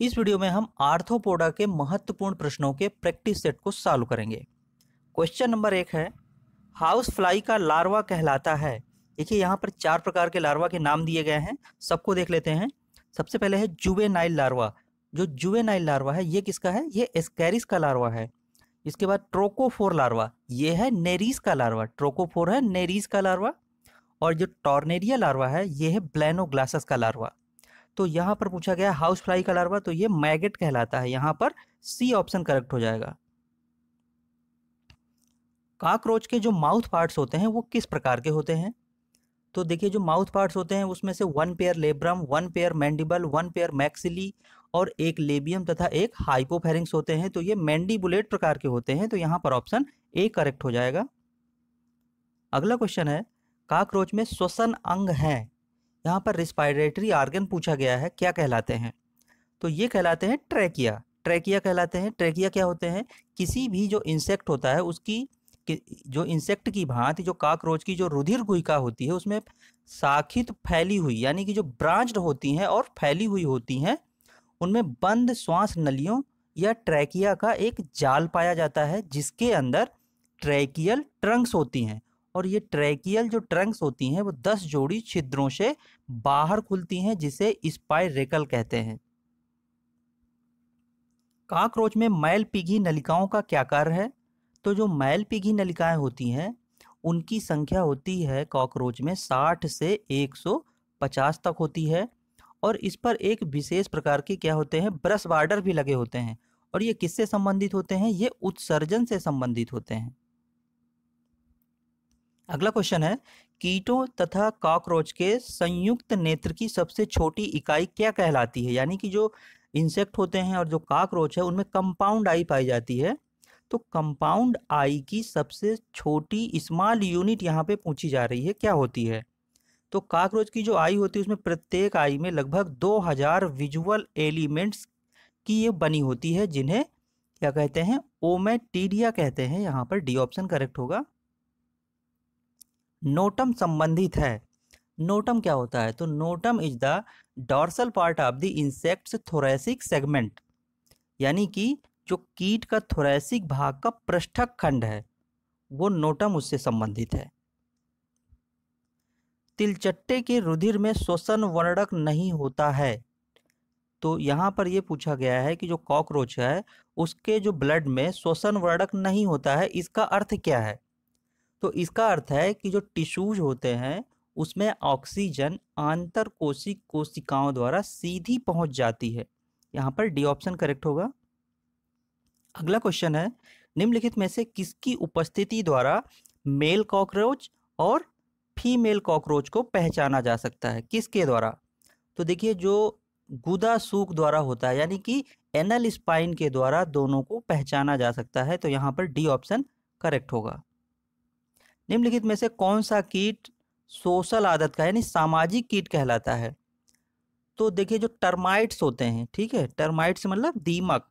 इस वीडियो में हम आर्थोपोडा के महत्वपूर्ण प्रश्नों के प्रैक्टिस सेट को सॉल्व करेंगे। क्वेश्चन नंबर एक है, हाउस फ्लाई का लार्वा कहलाता है? देखिए, यहाँ पर चार प्रकार के लार्वा के नाम दिए गए हैं, सबको देख लेते हैं। सबसे पहले है जुवे नाइल लार्वा। जो जुवे नाइल लार्वा है, ये किसका है? ये एस्कैरिस का लार्वा है। इसके बाद ट्रोकोफोर लार्वा, ये है नेरीस का लार्वा। ट्रोकोफोर है, नेरीस का लार्वा। और जो टॉर्नेरिया लार्वा है, ये है ब्लैनोग्लासस का लार्वा। तो यहाँ पर पूछा गया हाउस फ्लाई का लार्वा तो ये मैगेट कहलाता है। यहाँ पर सी ऑप्शन करेक्ट हो जाएगा। काकरोच के जो माउथ पार्ट्स होते हैं, वो किस प्रकार के होते हैं? तो देखिए, जो माउथ पार्ट्स होते हैं, उसमें से one pair labrum, one pair mandible, one pair maxillae और एक लेबियम तथा एक हाइपोफेरिंग्स होते हैं। तो ये मैंडिबुलेट प्रकार के होते हैं। तो यहाँ पर ऑप्शन ए करेक्ट हो जाएगा। अगला क्वेश्चन है, काकरोच में श्वसन अंग है। यहाँ पर रिस्पायरेटरी आर्गन पूछा गया है, क्या कहलाते हैं? तो ये कहलाते हैं ट्रैकिया ट्रैकिया कहलाते हैं। ट्रैकिया क्या होते हैं? किसी भी जो इंसेक्ट होता है, उसकी जो इंसेक्ट की भांति, जो काकरोच की जो रुधिर गुहिका होती है, उसमें साखित फैली हुई, यानी कि जो ब्रांच्ड होती हैं और फैली हुई होती हैं, उनमें बंद श्वास नलियों या ट्रैकिया का एक जाल पाया जाता है, जिसके अंदर ट्रैकियल ट्रंक्स होती हैं। और ये ट्रैकियल जो ट्रंक्स होती हैं, वो दस जोड़ी छिद्रों से बाहर खुलती हैं, जिसे स्पाइरेकल कहते हैं। काकरोच में मैल पिघी नलिकाओं का क्या कार्य है? तो जो मैल पिघी नलिकाएँ होती हैं, उनकी संख्या होती है कॉकरोच में 60 से 150 तक होती है और इस पर एक विशेष प्रकार के क्या होते हैं, ब्रश वार्डर भी लगे होते हैं। और ये किससे संबंधित होते हैं? ये उत्सर्जन से संबंधित होते हैं। अगला क्वेश्चन है, कीटों तथा कॉकरोच के संयुक्त नेत्र की सबसे छोटी इकाई क्या कहलाती है? यानी कि जो इंसेक्ट होते हैं और जो काकरोच है, उनमें कंपाउंड आई पाई जाती है। तो कंपाउंड आई की सबसे छोटी स्मॉल यूनिट यहाँ पे पूछी जा रही है, क्या होती है? तो काकरोच की जो आई होती है, उसमें प्रत्येक आई में लगभग 2000 विजुअल एलिमेंट्स की ये बनी होती है, जिन्हें क्या कहते हैं? ओमेटीडिया कहते हैं। यहाँ पर डी ऑप्शन करेक्ट होगा। नोटम संबंधित है। नोटम क्या होता है? तो notum is the dorsal part of the insects thoracic segment यानी कि जो कीट का थोरेसिक भाग का पृष्ठक खंड है, वो नोटम उससे संबंधित है। तिलचट्टे के रुधिर में श्वसन वर्णक नहीं होता है तो यहाँ पर यह पूछा गया है कि जो कॉकरोच है, उसके जो ब्लड में श्वसन वर्णक नहीं होता है, इसका अर्थ क्या है? तो इसका अर्थ है कि जो टिश्यूज होते हैं, उसमें ऑक्सीजन आंतर कोशिक कोशिकाओं द्वारा सीधी पहुँच जाती है। यहाँ पर डी ऑप्शन करेक्ट होगा। अगला क्वेश्चन है, निम्नलिखित में से किसकी उपस्थिति द्वारा मेल कॉकरोच और फीमेल कॉकरोच को पहचाना जा सकता है? किसके द्वारा? तो देखिए, जो गुदा सूख द्वारा होता है, यानी कि एनल स्पाइन के द्वारा दोनों को पहचाना जा सकता है तो यहाँ पर डी ऑप्शन करेक्ट होगा। निम्नलिखित में से कौन सा कीट सोशल आदत का, यानी सामाजिक कीट कहलाता है? तो देखिए, जो टर्माइट्स होते हैं, ठीक है? टर्माइट्स मतलब दीमक।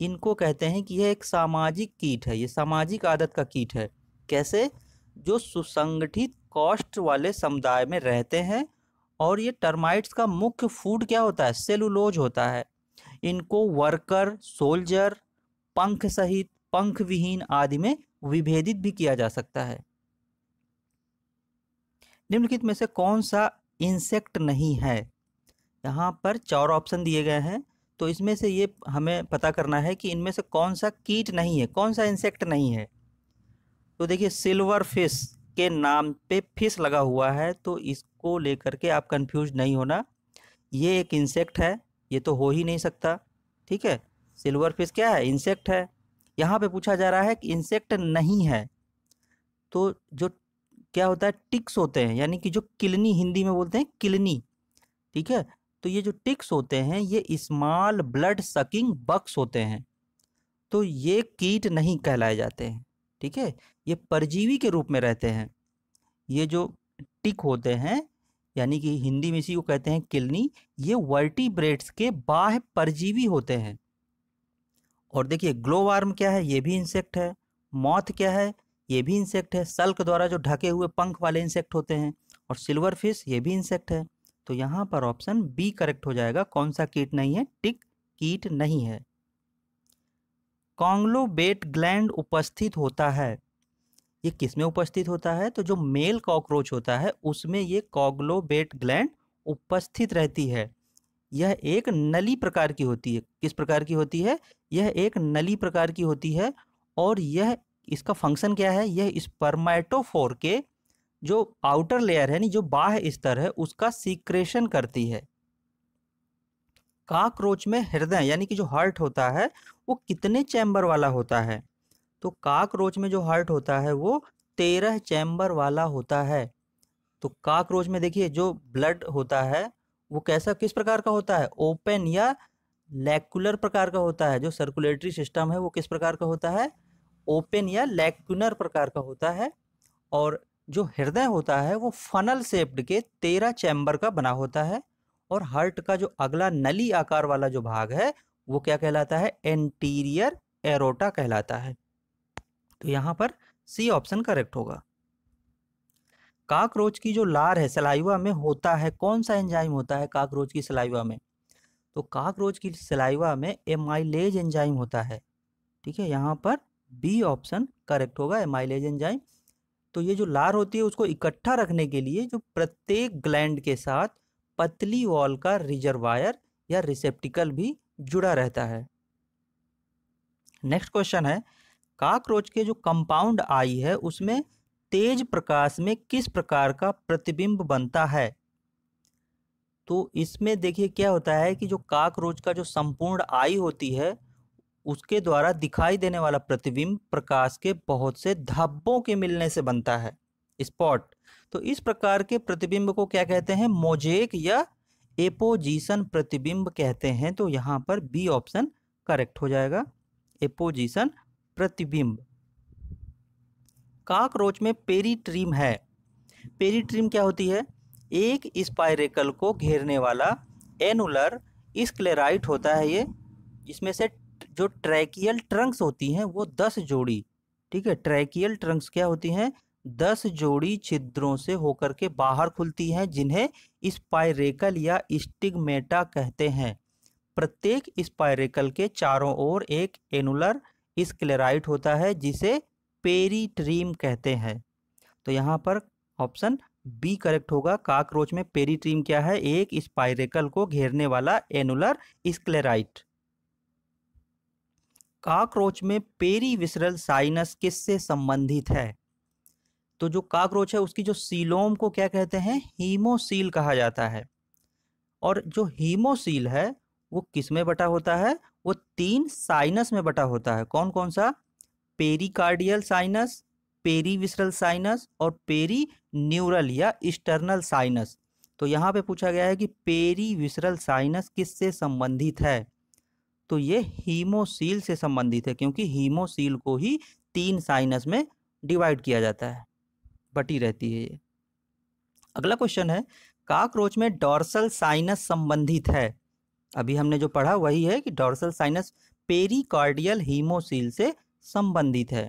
इनको कहते हैं कि यह एक सामाजिक कीट है, ये सामाजिक आदत का कीट है। कैसे? जो सुसंगठित कॉस्ट वाले समुदाय में रहते हैं और ये टर्माइट्स का मुख्य फ़ूड क्या होता है? सेलुलोज होता है। इनको वर्कर सोल्जर पंख सहित पंख विहीन आदि में विभेदित भी किया जा सकता है। निम्नलिखित में से कौन सा इंसेक्ट नहीं है? यहाँ पर चार ऑप्शन दिए गए हैं तो इसमें से ये हमें पता करना है कि इनमें से कौन सा कीट नहीं है, कौन सा इंसेक्ट नहीं है। तो देखिए सिल्वर फ़िश के नाम पे फ़िश लगा हुआ है तो इसको लेकर के आप कंफ्यूज नहीं होना। ये एक इंसेक्ट है, ये तो हो ही नहीं सकता, ठीक है? सिल्वर फ़िश क्या है? इंसेक्ट है। यहाँ पे पूछा जा रहा है कि इंसेक्ट नहीं है तो जो क्या होता है टिक्स होते हैं, यानी कि जो किलनी, हिंदी में बोलते हैं किलनी, ठीक है? तो ये जो टिक्स होते हैं, ये स्मॉल ब्लड सकिंग बक्स होते हैं तो ये कीट नहीं कहलाए जाते हैं, ठीक है? ये परजीवी के रूप में रहते हैं। ये जो टिक होते हैं, यानी कि हिंदी में इसी को कहते हैं किलनी, ये वर्टिब्रेट्स के बाह्य परजीवी होते हैं। और देखिए ग्लो वार्म क्या है? ये भी इंसेक्ट है। मॉथ क्या है? ये भी इंसेक्ट है। सल्क द्वारा जो ढके हुए पंख वाले इंसेक्ट होते हैं और सिल्वर फ़िश, ये भी इंसेक्ट है। तो यहाँ पर ऑप्शन बी करेक्ट हो जाएगा। कौन सा कीट नहीं है? टिक कीट नहीं है। कॉन्ग्लोबेट ग्लैंड उपस्थित होता है। ये किसमें उपस्थित होता है? तो जो मेल कॉकरोच होता है, उसमें ये कॉग्लोबेट ग्लैंड उपस्थित रहती है। यह एक नली प्रकार की होती है। किस प्रकार की होती है? यह एक नली प्रकार की होती है और यह इसका फ़ंक्शन क्या है? यह स्पर्मेटोफोर के जो आउटर लेयर है जो बाह्य स्तर है, उसका सीक्रेशन करती है। काकरोच में हृदय, यानी कि जो हार्ट होता है, वो कितने चैम्बर वाला होता है? तो काकरोच में जो हार्ट होता है, वो तेरह चैम्बर वाला होता है। तो काकरोच में देखिए, जो ब्लड होता है वो कैसा, किस प्रकार का होता है? ओपन या लैकुलर प्रकार का होता है? जो सर्कुलेटरी सिस्टम है, वो किस प्रकार का होता है? ओपन या लैकुनर प्रकार का होता है और जो हृदय होता है, वो फनल शेप्ड के तेरह चैम्बर का बना होता है और हार्ट का जो अगला नली आकार वाला जो भाग है, वो क्या कहलाता है? एंटीरियर एरोटा कहलाता है। तो यहाँ पर सी ऑप्शन करेक्ट होगा। काकरोच की जो लार है सलाइवा में होता है कौन सा एंजाइम होता है काकरोच की सलाइवा में? तो काकरोच की सलाइवा में एमाइलेज एंजाइम होता है, ठीक है? यहाँ पर बी ऑप्शन करेक्ट होगा, एमाइलेज एंजाइम। तो ये जो लार होती है उसको इकट्ठा रखने के लिए जो प्रत्येक ग्लैंड के साथ पतली वॉल का रिजर्वायर या रिसेप्टिकल भी जुड़ा रहता है। नेक्स्ट क्वेश्चन है, काकरोच के जो कंपाउंड आई है, उसमें तेज प्रकाश में किस प्रकार का प्रतिबिंब बनता है? तो इसमें देखिए क्या होता है कि जो काकरोच का जो संपूर्ण आई होती है, उसके द्वारा दिखाई देने वाला प्रतिबिंब प्रकाश के बहुत से धब्बों के मिलने से बनता है स्पॉट तो इस प्रकार के प्रतिबिंब को क्या कहते हैं? मोजेक या एपोजिशन प्रतिबिंब कहते हैं तो यहाँ पर बी ऑप्शन करेक्ट हो जाएगा एपोजिशन प्रतिबिंब. काकरोच में पेरीट्रीम है। पेरीट्रीम क्या होती है? एक स्पाइरेकल को घेरने वाला एनुलर स्क्लेराइट होता है ये इसमें से जो ट्रैकियल ट्रंक्स होती हैं, वो दस जोड़ी, ठीक है? ट्रैकियल ट्रंक्स क्या होती हैं? दस जोड़ी छिद्रों से होकर के बाहर खुलती हैं, जिन्हें स्पाइरेकल या स्टिगमेटा कहते हैं। प्रत्येक स्पाइरेकल के चारों ओर एक एनुलर स्क्लेराइट होता है, जिसे पेरीट्रीम कहते हैं। तो यहाँ पर ऑप्शन बी करेक्ट होगा। काकरोच में पेरीट्रीम क्या है? एक स्पाइरेकल को घेरने वाला एनुलर स्क्लेराइट। काकरोच में पेरी विसरल साइनस किससे संबंधित है? तो जो काकरोच है, उसकी जो सीलोम को क्या कहते हैं? हीमोसील कहा जाता है। और जो हीमोसील है, वो किसमें बटा होता है? वो तीन साइनस में बटा होता है। कौन कौन सा? पेरिकार्डियल साइनस पेरीविसरल साइनस और पेरी न्यूरल या स्टर्नल साइनस तो यहाँ पे पूछा गया है कि पेरीविसरल साइनस किससे संबंधित है? तो ये हीमोसील से संबंधित है, क्योंकि हीमोसील को ही तीन साइनस में डिवाइड किया जाता है, बटी रहती है ये। अगला क्वेश्चन है काकरोच में डॉर्सल साइनस संबंधित है? अभी हमने जो पढ़ा वही है कि डॉर्सल साइनस पेरिकार्डियल हीमोसील से संबंधित है।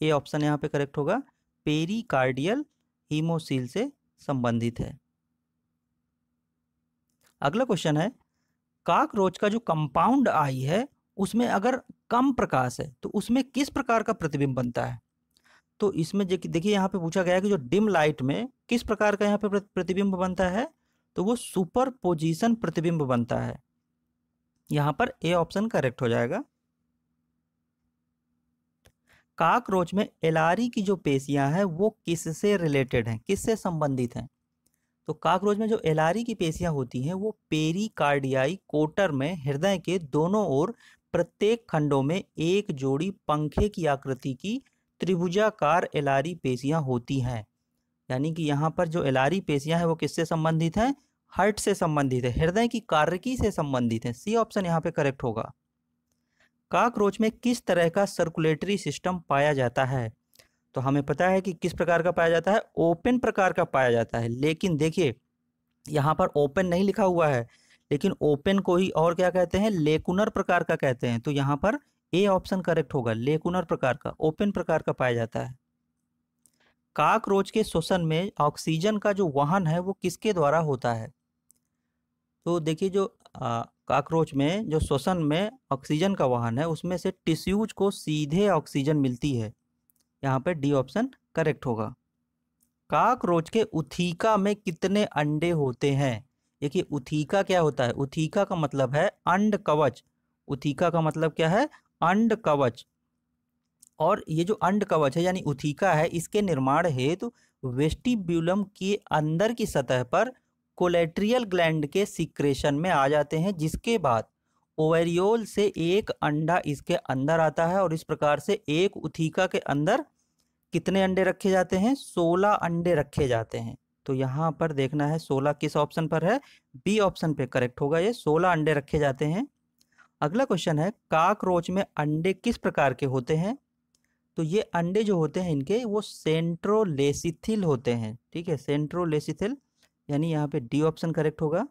ए ऑप्शन यहाँ पे करेक्ट होगा। पेरिकार्डियल हीमोसील से संबंधित है। अगला क्वेश्चन है, काकरोच का जो कंपाउंड आई है, उसमें अगर कम प्रकाश है तो उसमें किस प्रकार का प्रतिबिंब बनता है? तो इसमें देखिए यहाँ पे पूछा गया है कि जो डिम लाइट में किस प्रकार का यहाँ पे प्रतिबिंब बनता है तो वो सुपर पोजिशन प्रतिबिंब बनता है। यहाँ पर ए ऑप्शन करेक्ट हो जाएगा। काकरोच में एलारी की जो पेशियाँ हैं, वो किससे रिलेटेड हैं? किससे संबंधित हैं? तो काकरोच में जो एलारी की पेशियाँ होती हैं, वो पेरिकार्डियाई कोटर में हृदय के दोनों ओर प्रत्येक खंडों में एक जोड़ी पंखे की आकृति की त्रिभुजाकार एलारी पेशियाँ होती हैं। यानी कि यहाँ पर जो एलारी पेशियाँ हैं, वो किससे संबंधित हैं? हार्ट से संबंधित है, हृदय की कार्यकी से संबंधित है। सी ऑप्शन यहाँ पे करेक्ट होगा। काकरोच में किस तरह का सर्कुलेटरी सिस्टम पाया जाता है? तो हमें पता है कि किस प्रकार का पाया जाता है? ओपन प्रकार का पाया जाता है। लेकिन देखिए, यहाँ पर ओपन नहीं लिखा हुआ है। लेकिन ओपन को ही और क्या कहते हैं? लेकुनर प्रकार का कहते हैं। तो यहाँ पर ए ऑप्शन करेक्ट होगा। लेकुनर प्रकार का ओपन प्रकार का पाया जाता है। काकरोच के श्वसन में ऑक्सीजन का जो वहन है, वो किसके द्वारा होता है? तो देखिए जो काकरोच में, जो श्वसन में ऑक्सीजन का वाहन है, उसमें से टिश्यूज को सीधे ऑक्सीजन मिलती है। यहाँ पे डी ऑप्शन करेक्ट होगा। काकरोच के उथीका में कितने अंडे होते हैं? देखिए, उथीका क्या होता है? उथीका का मतलब है अंड कवच। उथीका का मतलब क्या है? अंड कवच। और ये जो अंड कवच है, यानी उथीका है, इसके निर्माण हेतु तो वेस्टिब्यूलम के अंदर की सतह पर कोलेट्रियल ग्लैंड के सिक्रेशन में आ जाते हैं, जिसके बाद ओवेरियोल से एक अंडा इसके अंदर आता है और इस प्रकार से एक उथीका के अंदर कितने अंडे रखे जाते हैं? सोलह अंडे रखे जाते हैं। तो यहाँ पर देखना है, सोलह किस ऑप्शन पर है? बी ऑप्शन पे करेक्ट होगा ये, सोलह अंडे रखे जाते हैं। अगला क्वेश्चन है, काकरोच में अंडे किस प्रकार के होते हैं? तो ये अंडे जो होते हैं इनके, वो सेंट्रोलेसिथिल होते हैं, ठीक है, सेंट्रोलेसिथिल। यानी यहाँ पे डी ऑप्शन करेक्ट होगा।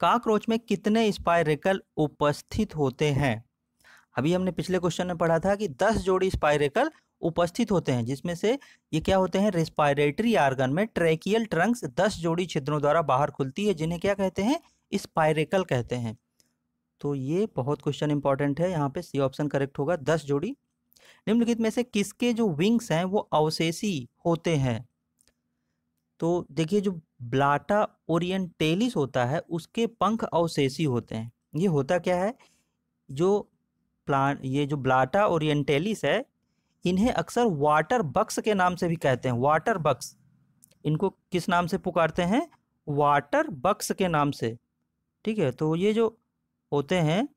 काकरोच में कितने स्पाइरेकल उपस्थित होते हैं? अभी हमने पिछले क्वेश्चन में पढ़ा था कि 10 जोड़ी स्पाइरेकल उपस्थित होते हैं, जिसमें से ये क्या होते हैं? रेस्पायरेटरी आर्गन में ट्रैकियल ट्रंक्स 10 जोड़ी छिद्रों द्वारा बाहर खुलती है, जिन्हें क्या कहते हैं? स्पाइरेकल कहते हैं। तो ये बहुत क्वेश्चन इंपॉर्टेंट है, यहाँ पे सी ऑप्शन करेक्ट होगा, दस जोड़ी। निम्नलिखित में से किसके जो विंग्स हैं, वो अवशेषी होते हैं? तो देखिए जो ब्लाटा ओरिएंटेलिस होता है, उसके पंख अवशेषी होते हैं। ये होता क्या है? जो प्लांट ये जो ब्लाटा ओरिएंटेलिस है, इन्हें अक्सर वाटर बक्स के नाम से भी कहते हैं, वाटर बक्स। इनको किस नाम से पुकारते हैं? वाटर बक्स के नाम से। ठीक है तो ये जो होते हैं,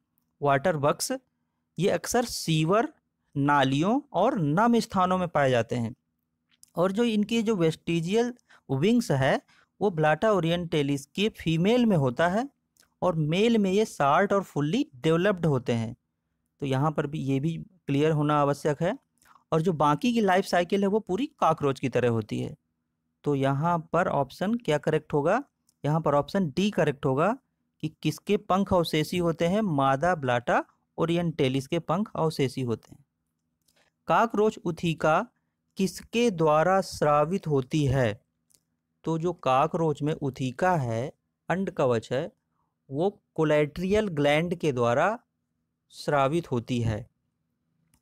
वाटर बक्स, ये अक्सर सीवर, नालियों और नम स्थानों में पाए जाते हैं। और जो इनकी जो वेस्टिजियल विंग्स है, वो ब्लाटा ओरिएंटेलिस के फीमेल में होता है और मेल में ये सार्ट और फुल्ली डेवलप्ड होते हैं। तो यहाँ पर भी ये भी क्लियर होना आवश्यक है और जो बाकी की लाइफ साइकिल है वो पूरी काकरोच की तरह होती है। तो यहाँ पर ऑप्शन क्या करेक्ट होगा? यहाँ पर ऑप्शन डी करेक्ट होगा कि किसके पंख अवशेषी होते हैं? मादा, ब्लाटा ओरिएंटेलिस के पंख अवशेषी होते हैं। काकरोच उथिका किसके द्वारा श्रावित होती है? तो जो काकरोच में उथीका है, अंड कवच है, वो कोलेट्रियल ग्लैंड के द्वारा स्रावित होती है।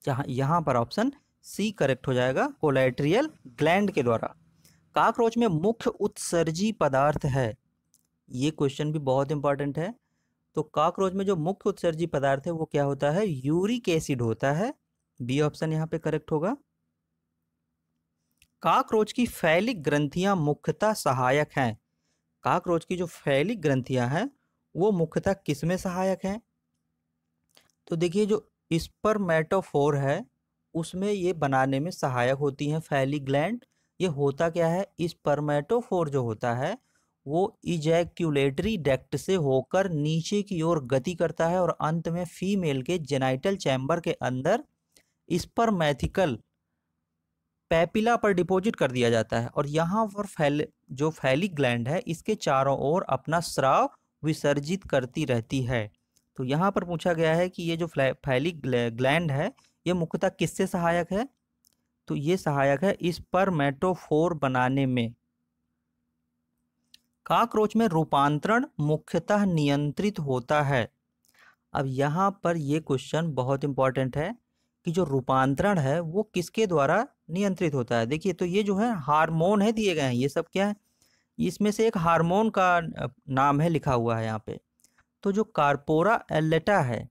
जहाँ, यहाँ पर ऑप्शन सी करेक्ट हो जाएगा, कोलेट्रियल ग्लैंड के द्वारा। काकरोच में मुख्य उत्सर्जी पदार्थ है। ये क्वेश्चन भी बहुत इंपॉर्टेंट है। तो काकरोच में जो मुख्य उत्सर्जी पदार्थ है, वो क्या होता है? यूरिक एसिड होता है। बी ऑप्शन यहाँ पे करेक्ट होगा। काकरोच की फैलिक ग्रंथियाँ मुख्यतः सहायक हैं। काकरोच की जो फैलिक ग्रंथियाँ हैं, वो मुख्यतः किसमें सहायक हैं? तो देखिए, जो स्पर्मेटोफोर है, उसमें ये बनाने में सहायक होती हैं फैलिक ग्लैंड। ये होता क्या है? स्पर्मेटोफोर जो होता है, वो इजैक्यूलेटरी डेक्ट से होकर नीचे की ओर गति करता है और अंत में फीमेल के जेनाइटल चैम्बर के अंदर स्पर्मेथिकल पैपिला पर डिपॉजिट कर दिया जाता है और यहाँ पर फैल, जो फैलिक ग्लैंड है, इसके चारों ओर अपना स्राव विसर्जित करती रहती है। तो यहाँ पर पूछा गया है कि ये जो फैलिक ग्लैंड है, ये मुख्यतः किससे सहायक है? तो ये सहायक है इस पर मेटोफोर बनाने में। काकरोच में रूपांतरण मुख्यतः नियंत्रित होता है। अब यहाँ पर ये क्वेश्चन बहुत इंपॉर्टेंट है कि जो रूपांतरण है, वो किसके द्वारा नियंत्रित होता है। देखिए तो ये जो है, हार्मोन है दिए गए हैं, ये सब क्या है? इसमें से एक हार्मोन का नाम है लिखा हुआ है यहाँ पे। तो जो कार्पोरा एलेटा है,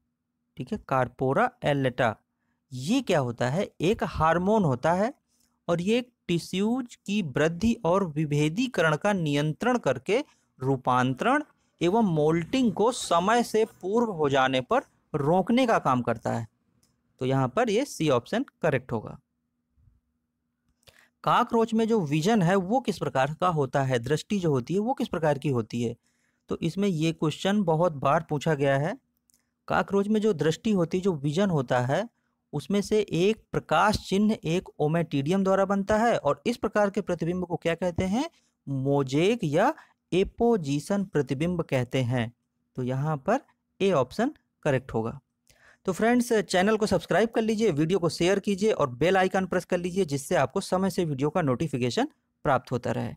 ठीक है, कार्पोरा एलेटा ये क्या होता है? एक हार्मोन होता है और ये टिश्यूज की वृद्धि और विभेदीकरण का नियंत्रण करके रूपांतरण एवं मोल्टिंग को समय से पूर्व हो जाने पर रोकने का काम करता है। तो यहाँ पर ये सी ऑप्शन करेक्ट होगा। काकरोच में जो विजन है, वो किस प्रकार का होता है? दृष्टि जो होती है, वो किस प्रकार की होती है? तो इसमें ये क्वेश्चन बहुत बार पूछा गया है। काकरोच में जो दृष्टि होती है जो विजन होता है, उसमें से एक प्रकाश चिन्ह, एक ओमेटीडियम द्वारा बनता है और इस प्रकार के प्रतिबिंब को क्या कहते हैं? मोजेक या एपोजिशन प्रतिबिंब कहते हैं। तो यहाँ पर ए ऑप्शन करेक्ट होगा। तो फ्रेंड्स, चैनल को सब्सक्राइब कर लीजिए, वीडियो को शेयर कीजिए और बेल आइकन प्रेस कर लीजिए, जिससे आपको समय से वीडियो का नोटिफिकेशन प्राप्त होता रहे।